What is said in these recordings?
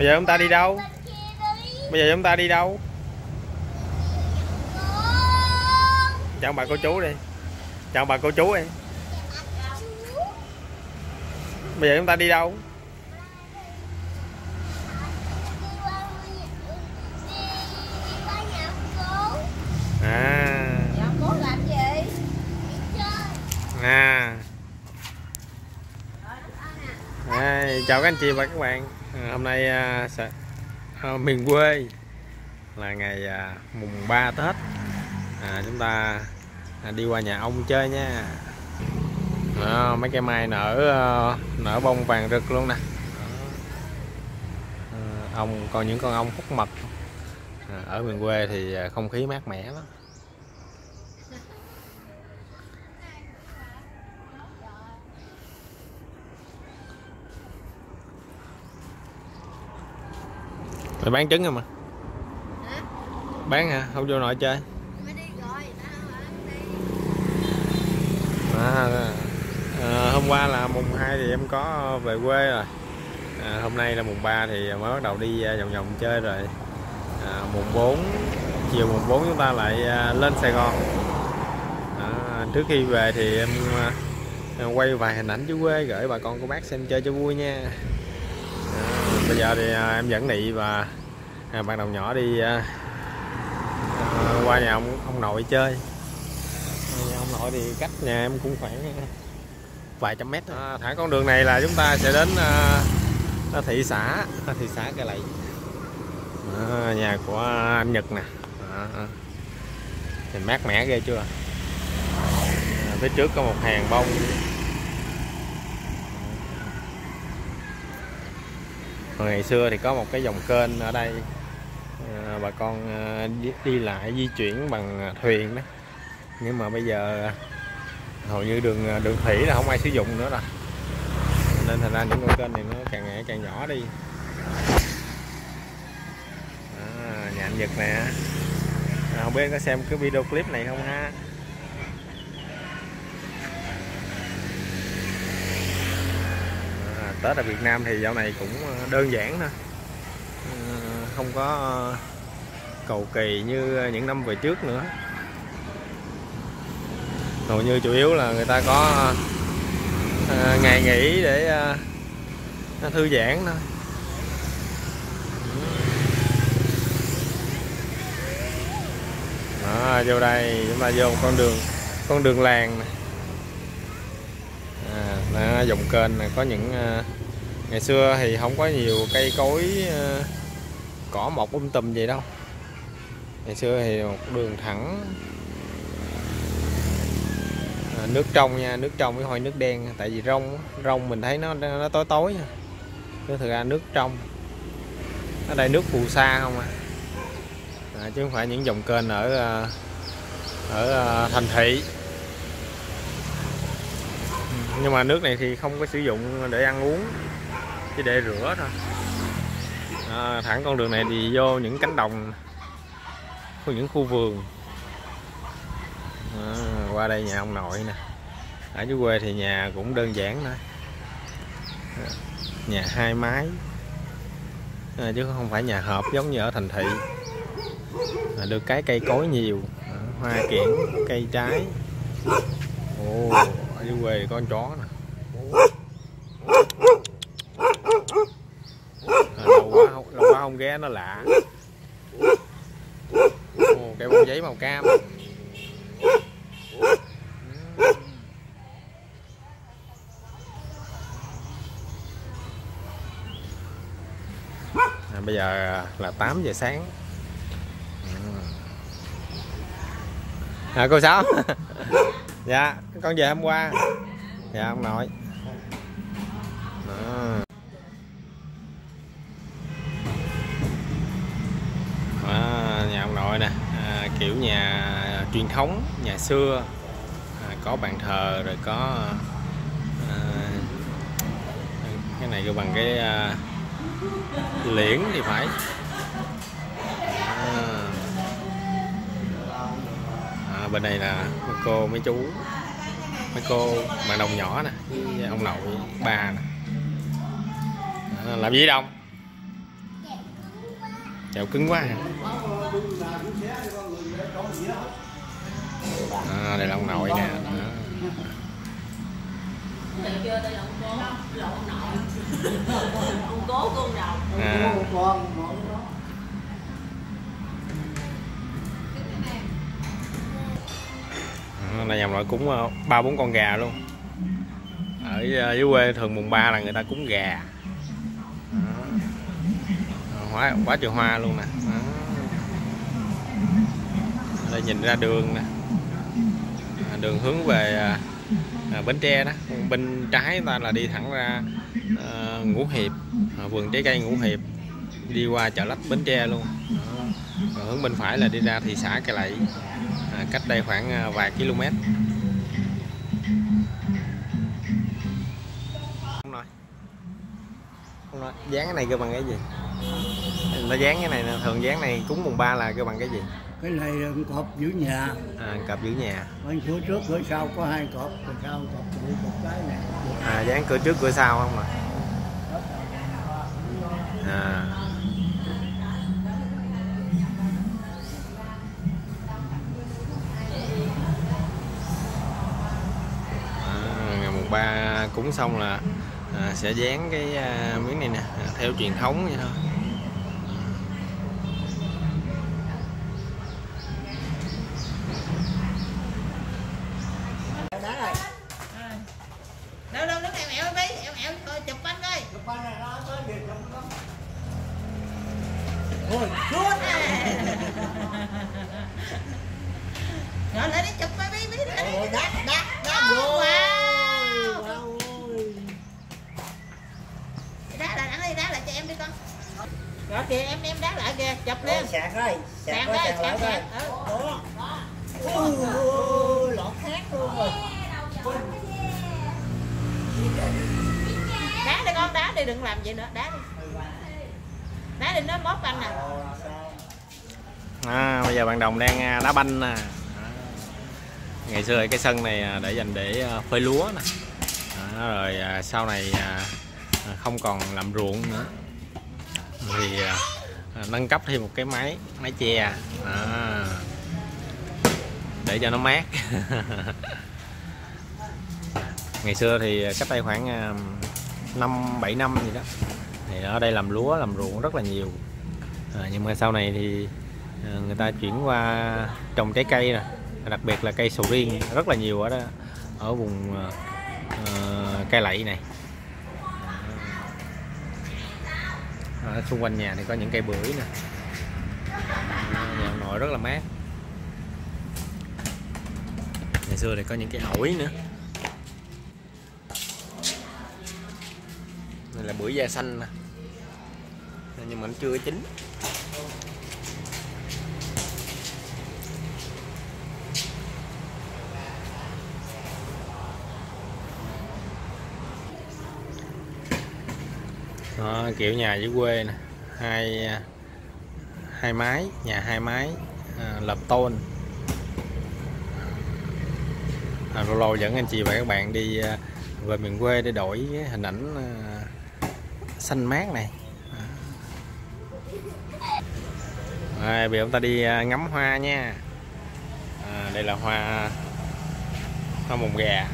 bây giờ chúng ta đi đâu? Bây giờ chúng ta đi đâu? Chào bà cô chú đi. Chào bà cô chú đi. Bây giờ chúng ta đi đâu? À. Dạ à. Đây, chào các anh chị và các bạn à, hôm nay à, sẽ, à, miền quê là ngày à, mùng 3 Tết. À, chúng ta à, đi qua nhà ông chơi nha. À, mấy cây mai nở à, nở bông vàng rực luôn nè. À, ông còn những con ong hút mật. À, ở miền quê thì à, không khí mát mẻ lắm. Mày bán trứng không mà Hả? Bán hả? Không vô nội chơi. Rồi, à, à, Hôm qua là mùng 2 thì em có về quê rồi. À, Hôm nay là mùng 3 thì mới bắt đầu đi à, vòng vòng chơi rồi. À, Mùng 4 Chiều mùng 4 chúng ta lại à, lên Sài Gòn. À, Trước khi về thì em à, quay vài hình ảnh dưới quê gửi bà con cô bác xem chơi cho vui nha Bây giờ thì à, em dẫn Nị và à, bạn đồng nhỏ đi à, qua nhà ông, ông nội chơi. Nhà ông nội thì cách nhà em cũng khoảng vài trăm mét thôi. À, thẳng con đường này là chúng ta sẽ đến à, thị xã. Thị xã cái lậy. À, nhà của anh Nhật nè. À, à. nhìn mát mẻ ghê chưa? À, phía trước có một hàng bông Hồi ngày xưa thì có một cái dòng kênh ở đây à, bà con à, đi, đi lại di chuyển bằng thuyền đó. Nhưng mà bây giờ hầu như đường ờ, đường thủy là không ai sử dụng nữa rồi. Nên thành ra những con kênh này nó càng ngày càng nhỏ đi. À, nhà anh Nhật nè. À, không biết có xem cái video clip này không ha à, Tết ở Việt Nam thì dạo này cũng ờ, đơn giản thôi. Ờ, không có ờ, cầu kỳ như những năm về trước nữa. Hầu như chủ yếu là người ta có ngày nghỉ để thư giãn thôi. Đó, vô đây chúng ta vô con đường con đường làng này là dòng kênh này có những à, ngày xưa thì không có nhiều cây cối à, cỏ mọc um tùm gì đâu. Ngày xưa thì một đường thẳng à, nước trong nha nước trong với hơi nước đen tại vì rong rong mình thấy nó nó tối tối. Nha chứ thực ra nước trong ở đây nước phù sa không à. à chứ không phải những dòng kênh ở ở thành thị nhưng mà nước này thì không có sử dụng để ăn uống chỉ để rửa thôi. À, thẳng con đường này thì vô những cánh đồng có những khu vườn. À, qua đây nhà ông nội nè. Ở dưới quê thì nhà cũng đơn giản thôi. Nhà hai mái. À, chứ không phải nhà hợp giống như ở thành thị. À, được cái cây cối nhiều à, hoa kiển cây trái. Ồ, đi về con chó nè. À, lâu quá lâu quá không ghé nó lạ. Ồ, cây bông giấy màu cam. À, bây giờ là 8 giờ sáng. À, cô sáu dạ con về hôm qua. Dạ ông nội. À. À, nhà ông nội nè. À, kiểu nhà truyền thống nhà xưa. À, có bàn thờ rồi có à, cái này kêu bằng cái à, liễn thì phải. Bên này là mấy cô mấy chú mấy cô mà đồng nhỏ nè với ông nội ba nè. À, làm gì đông chậu cứng quá. À. à, đây là ông nội nè. Đó. Là nhà nội cúng ờ, ba bốn con gà luôn. Ở ờ, dưới quê thường mùng ba là người ta cúng gà. Quá quá trời hoa luôn nè. Đây nhìn ra đường nè. À, đường hướng về à, Bến Tre đó. Bên trái ta là đi thẳng ra à, Ngũ Hiệp à, vườn trái cây Ngũ Hiệp đi qua chợ lách Bến Tre luôn. Còn hướng bên phải là đi ra thị xã Cai Lậy à, cách đây khoảng à, vài km. Không nói. Không nói. Dán cái này kêu bằng cái gì? Nó dán cái này thường dán này cúng mùng ba là kêu bằng cái gì? Cái này là cọp giữ nhà. À, cặp giữ nhà. Bên cửa trước cửa sau có hai cọp cửa sau cọp giữ một cái này à dán cửa trước cửa sau không à à À, ba cúng xong là à, sẽ dán cái à, miếng này nè à, theo truyền thống vậy thôi. Đâu đâu đứng em ẹo đi em ẹo thôi chụp anh coi thôi Good Rồi lại đi chụp baby bí nữa Ôi, đắt đắt. đắt Oh, rồi wow. wow ơi. Đá lại ăn đi, đá lại cho em đi con Rồi kìa em em đá lại chụp lên sạc ơi Sạc đây, lại sạc ơi. sạc ừ. đó. Lọt khác luôn rồi. Đá đi con, đá đi, đừng làm vậy nữa, đá đi. Đá đi nó bóp anh nè. À, bây giờ bạn đồng đang à, đá banh nè. À. ngày xưa cái sân này à, để dành để phơi lúa nè. À, rồi sau này không còn làm ruộng nữa. Thì à, nâng cấp thêm một cái máy máy che. À, để cho nó mát. Ngày xưa thì cách đây khoảng à, năm bảy năm gì đó thì ở đây làm lúa làm ruộng rất là nhiều. À, nhưng mà sau này thì à, người ta chuyển qua trồng trái cây nè đặc biệt là cây sầu riêng rất là nhiều ở đó ở vùng à, à, uh, cây lậy này. À, xung quanh nhà thì có những cây bưởi nè. Nhà ông nội rất là mát. Ngày xưa thì có những cái ổi nữa. Đây là bưởi da xanh nè. Nhưng mà nó chưa chín. Đó, kiểu nhà dưới quê nè. Hai à, hai mái nhà hai mái à, lập tôn. À, lâu lâu dẫn anh chị và các bạn đi à, về miền quê để đổi cái hình ảnh à, xanh mát này. À, bây giờ chúng ta đi à, ngắm hoa nha. À, đây là hoa hoa mùng gà.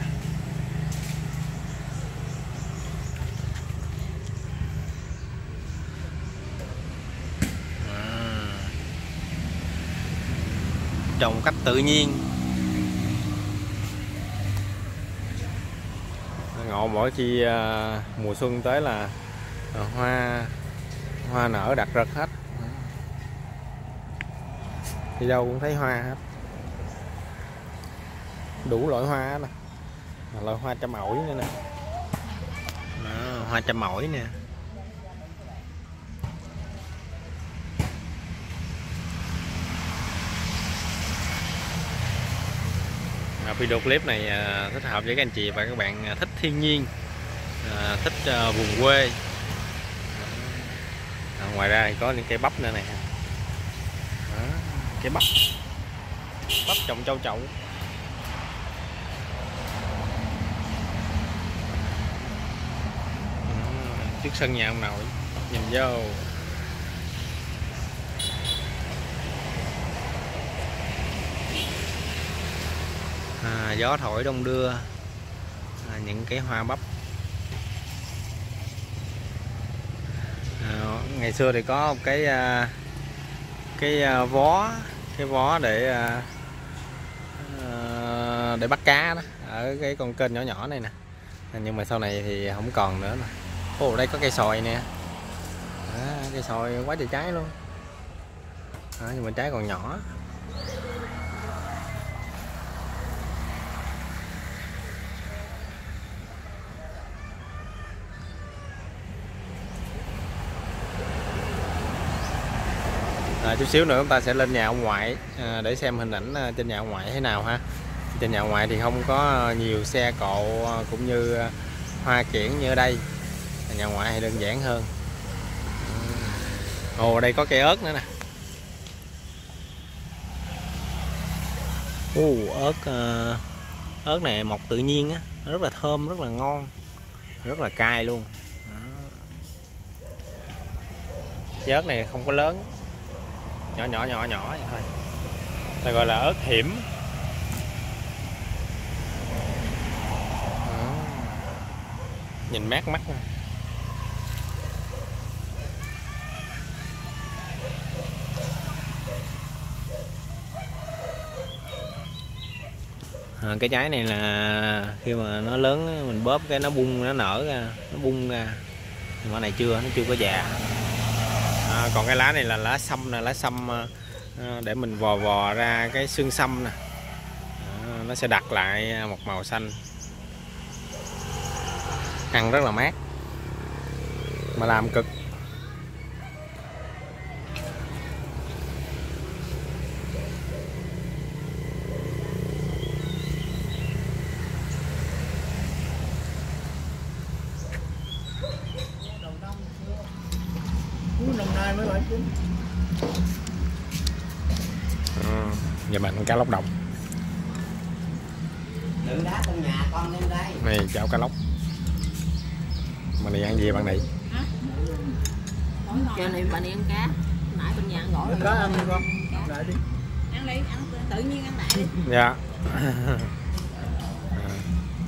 Trồng cách tự nhiên. Ngộ mỗi khi à, mùa xuân tới là à, hoa hoa nở đặt rật hết. Đi đâu cũng thấy hoa hết. Đủ loại hoa nè. Loại hoa trăm ổi nữa nè. Hoa trăm ổi nè video clip này à, thích hợp với các anh chị và các bạn à, thích thiên nhiên à, thích vùng quê. À, ngoài ra thì có những cây bắp nữa này cây bắp. Bắp trồng châu chậu Ừ, trước sân nhà ông nội nhìn vô. À, gió thổi đông đưa. À, những cái hoa bắp. À, ngày xưa thì có một cái à, cái à, vó cái vó để à, à, để bắt cá đó ở cái con kênh nhỏ nhỏ này nè. À, nhưng mà sau này thì không còn nữa nè. Ồ đây có cây sòi nè. À, cây sòi quá trời trái luôn. À, nhưng mà trái còn nhỏ. À, chút xíu nữa chúng ta sẽ lên nhà ông ngoại à, để xem hình ảnh à, trên nhà ông ngoại thế nào ha. Trên nhà ngoại thì không có nhiều xe cộ à, cũng như à, hoa kiển như ở đây. Nhà ngoại thì đơn giản hơn. Ồ đây có cây ớt nữa nè. Ồ, ớt ớt này mọc tự nhiên á rất là thơm rất là ngon rất là cay luôn. Ớt này không có lớn nhỏ nhỏ nhỏ nhỏ vậy thôi ta gọi là ớt hiểm à. nhìn mát mắt nha. à, cái trái này là khi mà nó lớn mình bóp cái nó bung nó nở ra nó bung ra nhưng mà này chưa nó chưa có già à, còn cái lá này là lá sâm nè lá sâm à, ờ, ờ, để mình vò vò ra cái xương sâm nè. À, nó sẽ đặt lại à, một màu xanh. Ăn rất là mát. Mà làm cực. Cá lóc đồng. Đựng đá trong nhà con lên đây. Này chảo cá lóc. Mà này ăn gì bạn này? Giờ này bà đi ăn cá. Nãy bên nhà gọi cá. ăn đi con? Lại đi. Ăn đi, ăn tự nhiên ăn đại đi. Dạ.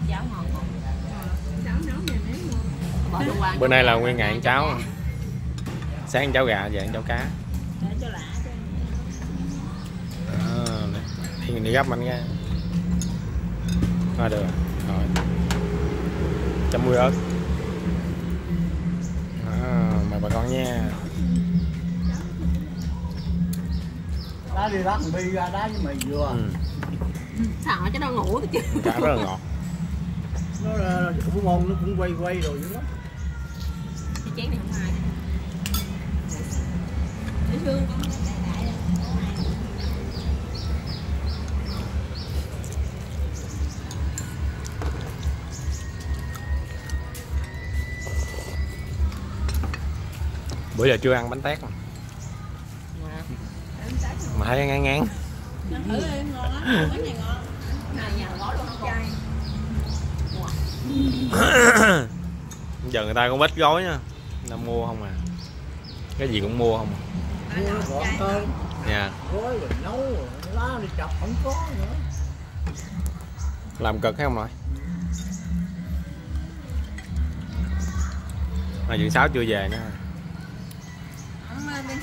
Cháo ngon bữa nay là nguyên ngày ăn cháo. Sáng ăn cháo gà giờ ăn cháo cá Để cho lạ cho à, thì mình đi gấp anh nha à, được rồi. Chấm muối ớt. À, mời bà con nha. Đá đi lát bi ra đá với mày vừa. Ừ. Sao cho nó ngủ được chứ. Cá rất là ngọt. Nó là cũng ngon nó cũng quay quay rồi dữ lắm. Cái chén này không ai. Để thương con bữa giờ chưa ăn bánh tét. Mà, mà thấy ngán ngán thử đi, ngon lắm, bánh này ngon Này nhà gói luôn không chay giờ người ta cũng ít gói nha. Người ta mua không à. Cái gì cũng mua không à. Dạ. Gói rồi nấu rồi lá đi chọc không có nữa làm cực hay không nội? Mà chuyện sáu chưa về nữa. Ông ờ, đi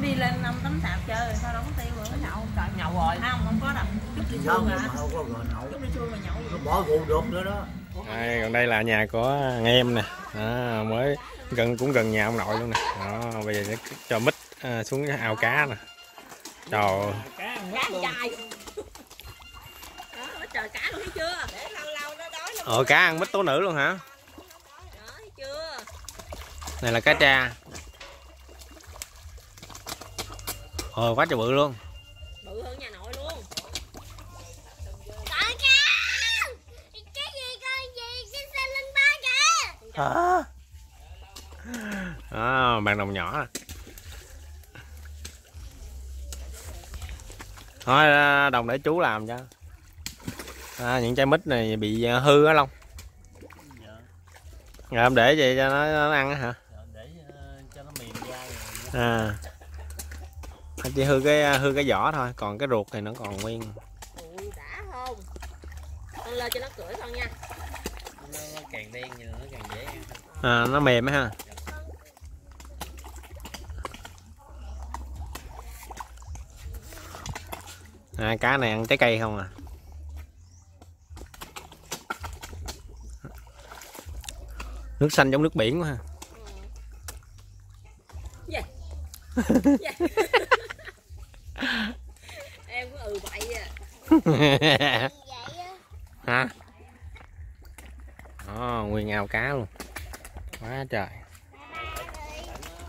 đi lên năm tấm sạp chơi sao đâu có tiêu rồi. Nó nhậu trời nhậu rồi. Không không có đâu. Chút đi sao xuông mà không có rồi nấu chút đi xuông mà nhậu nó bỏ rượu được nữa đó. Đây, còn đây là nhà của anh em nè. À, mới gần cũng gần nhà ông nội luôn nè. Đó, bây giờ sẽ cho mít à, xuống cái ao cá nè. Trời ơi, cá đó trời cá luôn thấy chưa? Để lâu lâu nó đói ờ cá ăn mít tố nữ luôn hả? Đó thấy chưa? Này là cá tra ờ quá trời bự luôn. Bự hơn nhà nội luôn. Coi kìa Cái gì coi gì? Cái xe linh ba kìa. À. à, bạn đồng nhỏ thôi à, đồng để chú làm cho. À, những trái mít này bị à, hư á long. Rồi em để vậy cho nó, nó ăn á hả? Để cho nó mềm da rồi. À chỉ hư cái hư cái vỏ thôi còn cái ruột thì nó còn nguyên. Ui đã không? Con lên cho nó cưỡi con nha. Nó, nó càng đen như nó càng dễ ăn. À, nó mềm á ha. À, cá này ăn trái cây không à? Nước xanh giống nước biển quá ha. Em có ừ vậy à vậy á hả? Đó, nguyên ao cá luôn. Quá trời.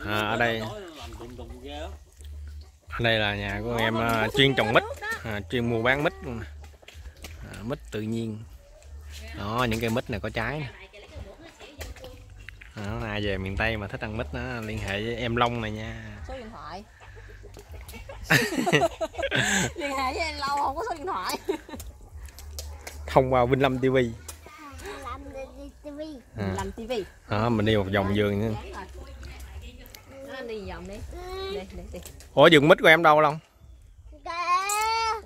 À, ở đây. Ở đây là nhà của em uh, chuyên trồng mít. À, chuyên mua bán mít luôn à, mít tự nhiên. Đó những cây mít này có trái nè. Ai về miền tây mà thích ăn mít nó liên hệ với em long này nha. Số điện thoại liên hệ với lâu không có số điện thoại. Thông qua vinh lâm tv đi tivi à, làm tivi đó, mình đi một vòng vườn nữa đi vòng đi. Đi đi đi. Ủa vườn mít của em đâu long?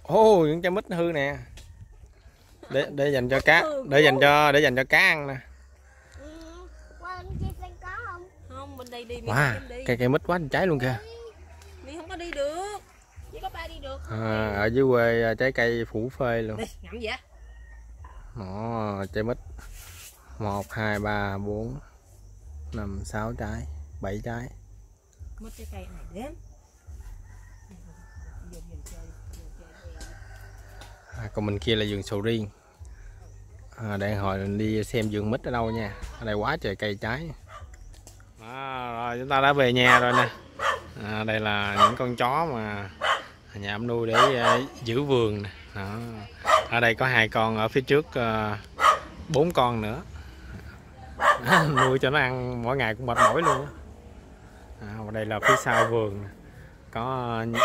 Ô những trái mít hư nè. Để để dành cho cá để dành cho để dành cho cá ăn nè. Ừ, qua bên kia xem có không? Không bên đây đi mi wow đi cây cây mít quá trái luôn kìa. Mi không có đi được chỉ có ba đi được à, ở dưới quê à, trái cây phủ phê luôn. Đi ngậm gì á? Đó, trái mít. 1, 2, 3, 4 5, 6 trái 7 trái. Mất trái cây này đếm. À, còn bên kia là vườn sầu riêng. À, để hồi mình đi xem vườn mít ở đâu nha. Ở đây quá trời cây trái. À, rồi chúng ta đã về nhà rồi nè. À, đây là những con chó mà nhà em nuôi để ờ, giữ vườn nè. Đó. ở đây có hai con ở phía trước ờ, bốn con nữa. Nuôi cho nó ăn mỗi ngày cũng mệt mỏi luôn à, và đây là phía sau vườn có ờ,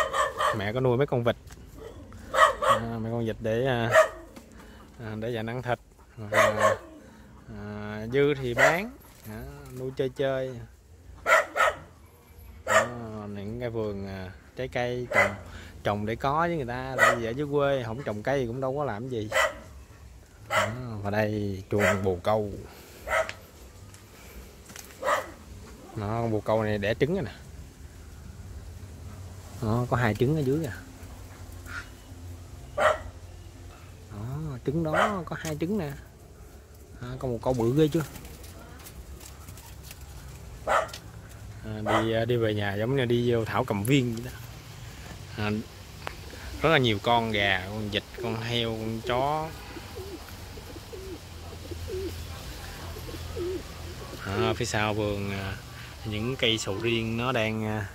mẹ có nuôi mấy con vịt. À, mấy con vịt để à, để dành ăn thịt. Hoặc à, dư thì bán. À, nuôi chơi chơi. À, những cái vườn à, trái cây trồng trồng để có với người ta tại vì ở dưới quê không trồng cây cũng đâu có làm gì. Đó, và đây chuồng bồ câu. Nó bồ câu này đẻ trứng rồi nè. Nó có hai trứng ở dưới kìa. Đó, trứng đó có hai trứng nè. À, có một câu bự ghê chưa? À, đi à, đi về nhà giống như đi vô thảo cầm viên vậy đó à, rất là nhiều con gà con vịt con heo con chó. À, phía sau vườn à, những cây sầu riêng nó đang à,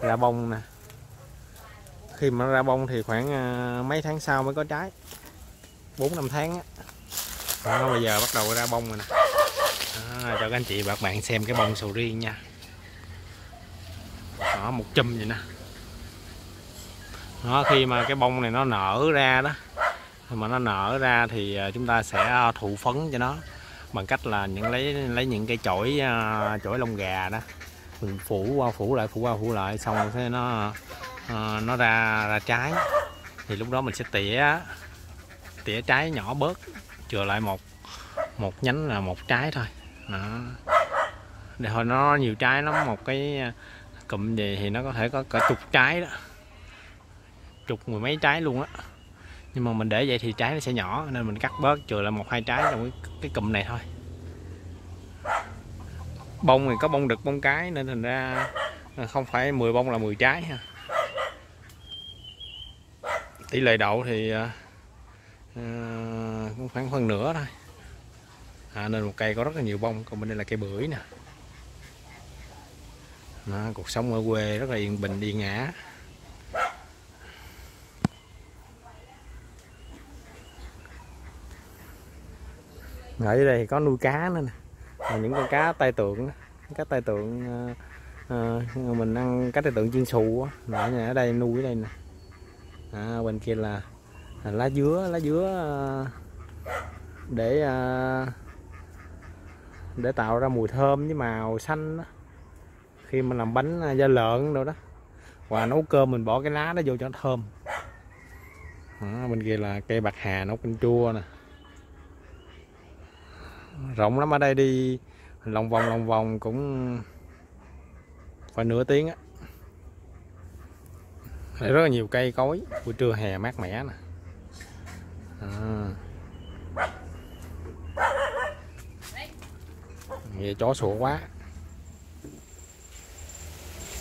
ra bông nè. Khi mà nó ra bông thì khoảng à, mấy tháng sau mới có trái. 4 năm tháng á. Đó, bây giờ bắt đầu ra bông rồi nè. À, cho các anh chị và các bạn xem cái bông sầu riêng nha. Đó một chùm vậy nè đó, khi mà cái bông này nó nở ra đó mà nó nở ra thì à, chúng ta sẽ à, thụ phấn cho nó bằng cách là những lấy lấy những cái chổi à, chổi lông gà đó. Mình phủ qua phủ lại phủ qua phủ lại xong rồi thế nó nó ra ra trái. Thì lúc đó mình sẽ tỉa tỉa trái nhỏ bớt chừa lại một một nhánh là một trái thôi. Đó. để hồi nó nhiều trái lắm một cái cụm gì thì nó có thể có cả chục trái đó chục mười mấy trái luôn á. Nhưng mà mình để vậy thì trái nó sẽ nhỏ nên mình cắt bớt chừa là một hai trái trong cái, cái cụm này thôi. Bông thì có bông đực bông cái nên thành ra không phải 10 bông là 10 trái ha. Tỷ lệ đậu thì ờ, ờ, cũng khoảng phân nửa thôi. À, nên một cây có rất là nhiều bông còn bên đây là cây bưởi nè. Đó, cuộc sống ở quê rất là yên bình yên ả. Ở đây thì có nuôi cá nữa nè. Là những con cá tai tượng cá tai tượng à, mình ăn cá tai tượng chiên xù á. Ở đây nuôi ở đây nè. À, bên kia là, là lá dứa lá dứa ờ, để để tạo ra mùi thơm với màu xanh đó. khi mà làm bánh da lợn đâu đó. Và nấu cơm mình bỏ cái lá đó vô cho nó thơm. À, bên kia là cây bạc hà nấu canh chua nè rộng lắm. Ở đây đi lòng vòng lòng vòng cũng phải nửa tiếng á. Đây rất là nhiều cây cối. Buổi trưa hè mát mẻ nè. À. Nghe chó sủa quá.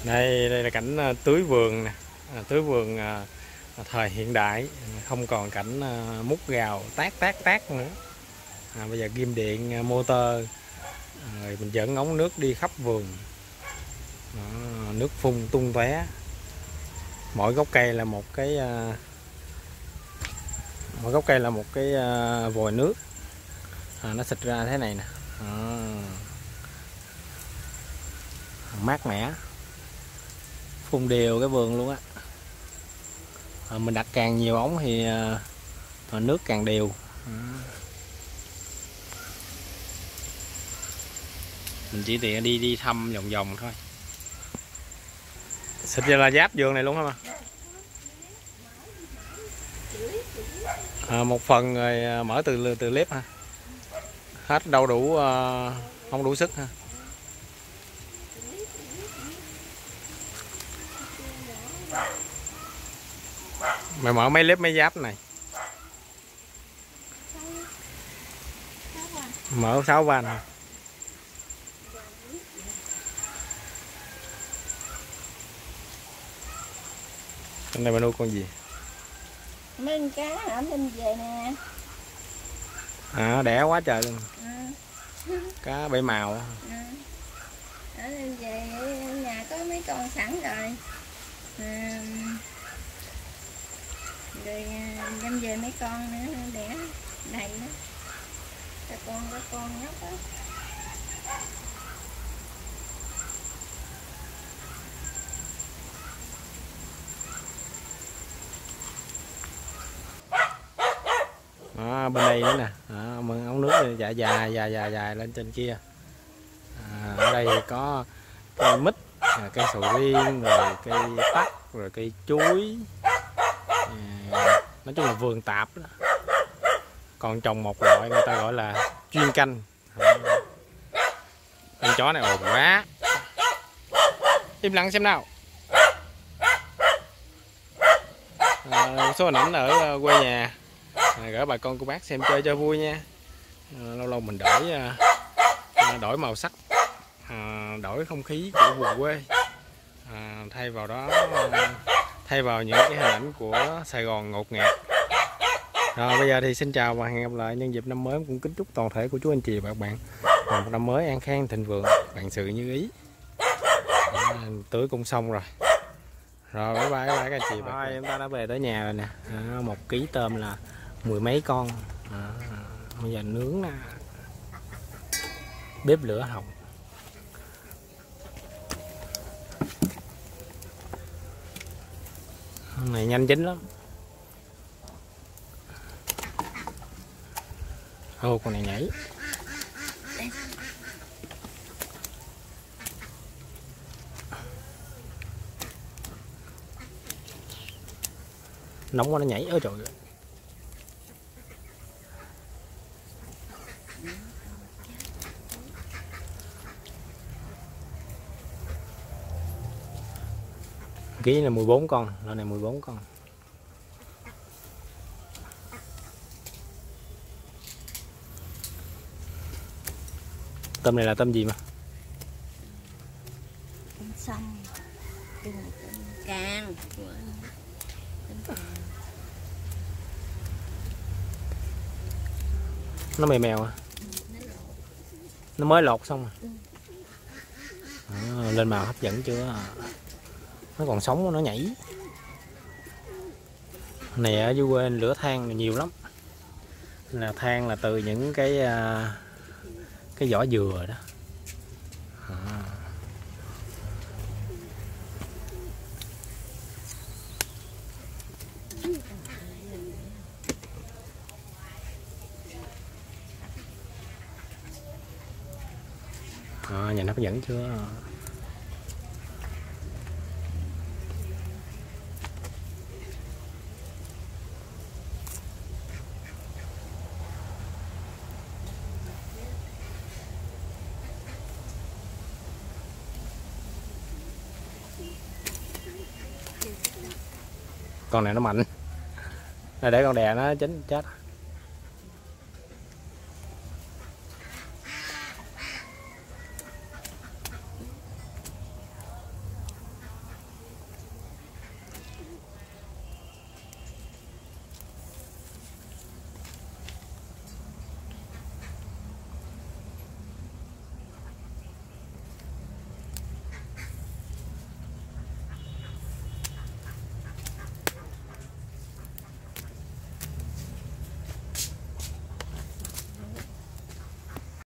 Đây đây là cảnh à, tưới vườn nè. À, tưới vườn à, thời hiện đại. Không còn cảnh à, múc gào tát tát tát nữa à, bây giờ ghim điện à, motor. À, rồi mình dẫn ống nước đi khắp vườn. Đó, nước phun tung tóe. Mỗi gốc cây là một cái à, mỗi gốc cây là một cái à, vòi nước. À, nó xịt ra thế này nè. À, mát mẻ. Phun đều cái vườn luôn á. À, mình đặt càng nhiều ống thì à, nước càng đều. À. mình chỉ tiện đi đi thăm vòng vòng thôi. Xịt ra là giáp vườn này luôn hả mà à, một phần rồi à, mở từ từ clip ha hết đâu đủ à, không đủ sức ha mày mở mấy clip mấy giáp này. Mở sáu van hả? Trong này bà nuôi con gì? mấy con cá hả mình về nè À đẻ quá trời luôn ừ. Cá bảy màu á. Ừ. ở đây về nhà có mấy con sẵn rồi à, rồi à, đem về mấy con nữa đẻ đầy nữa cho con có con nhóc đó Đó, bên đây nữa nè. À, ống nước dài dài dạ, dài dạ, dài dạ, dài lên trên kia. À, ở đây có cây mít à, cây sầu riêng rồi cây tắc rồi cây chuối. À, nói chung là vườn tạp đó. còn trồng một loại người ta gọi là chuyên canh. À, con chó này ồn quá. Im lặng xem nào. À, một số hình ảnh ở quê nhà à, gửi bà con cô bác xem chơi cho vui nha. À, lâu lâu mình đổi à, à, đổi màu sắc à, đổi không khí của vùng quê. À, thay vào đó à, thay vào những cái hình ảnh của Sài Gòn ngột ngạt. Rồi bây giờ thì xin chào và hẹn gặp lại nhân dịp năm mới. Cũng kính chúc toàn thể của chú anh chị và các bạn. Một năm mới an khang thịnh vượng vạn sự như ý. À, tưới cũng xong rồi. Rồi bye bye bye các anh chị rồi em ta đã về tới nhà rồi nè. À, một ký tôm là mười mấy con. À, bây giờ nướng nè bếp lửa hồng con này nhanh chín lắm. Ô con này nhảy. Nóng quá nó nhảy. Ơi trời ơi. Ký là 14 con loại này 14 con. Tôm này là tôm gì mà? Tôm xanh. Tôm càng. nó mềm mèo à? Nó mới lột xong à, à lên màu hấp dẫn chưa nó còn sống nó nhảy. Này ở dưới quê lửa than nhiều lắm. Là than là từ những cái à, cái vỏ dừa đó. À. À, nhìn hấp dẫn chưa? Con này nó mạnh. Này để con đè nó chín chết.